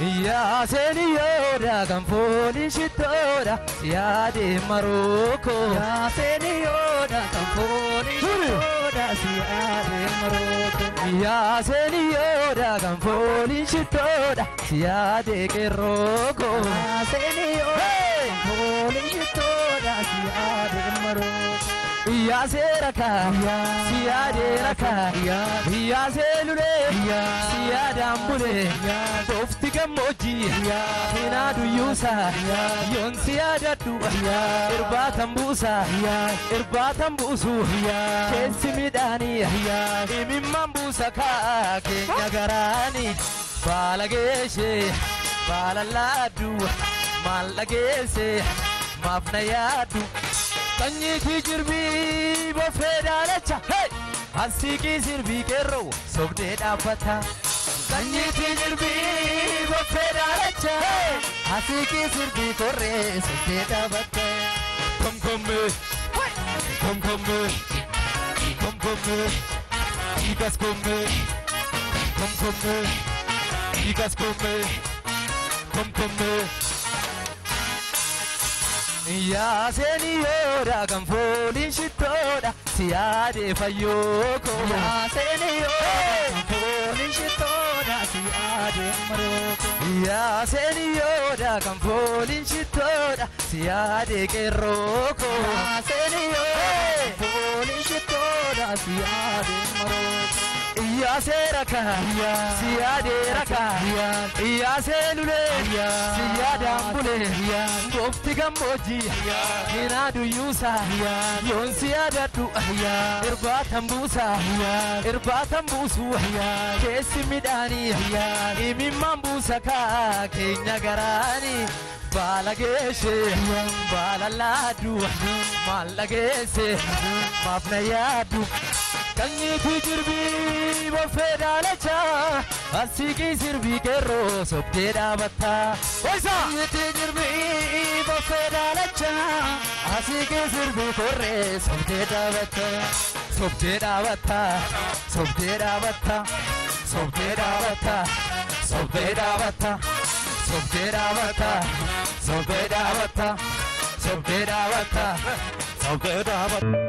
Ya señora, camponi chitora, ya de Marocco. Ya señora, camponi chitora, ya de Marocco. Ya señora, camponi chitora, ya de Marocco. Ya señora, camponi chitora, ya de Marocco. Ya se raka, ya se raka, ya se lule, ya. ambule Oftika moji Hina duyusa Yonsi adadu Irbatan busa Irbatan busu Kesi midani Imimman busa ka Kenya garani Bala geshe Bala ladu Malla gese Tanyi ki jirbi Bofeda lecha Hey! Asi ki sirbi kerro Sobde dapata Hey! sanyitiinirbi goffeedhaalacha asii kiisirbi korree siltee dhaabatte. Komkomme eh. komkomme eh. komkomme eh. dhiigas komme komkomme dhiigas komme komkomme. Shittoodha siyaadee fayyoo koo. Yaaseni yaa seeniyoodha kan fooliinshittoodha si yaadege rooko yaa seeniyoodha kan fooliinshittoodha si yaadege rooko. يا سيركا سيادة ركا يا سيلولي سيادة أمبولي قفتي قموجي هنا دو يوسا يون سيادة دو إربا تنبوسا إربا تنبوسو كيس مداني إمي مبوسكا كي نغراني Balagese, balaladu, malagese, mafnayadu. Kanyi kujirbi, bofedalacha, asiki sirbi kero soptera batta. Oisa! Kanyi kujirbi, bofedalacha, asiki sirbi kore soptera batta. Soptera batta, soptera batta, soptera batta, soptera batta. So good, I'm a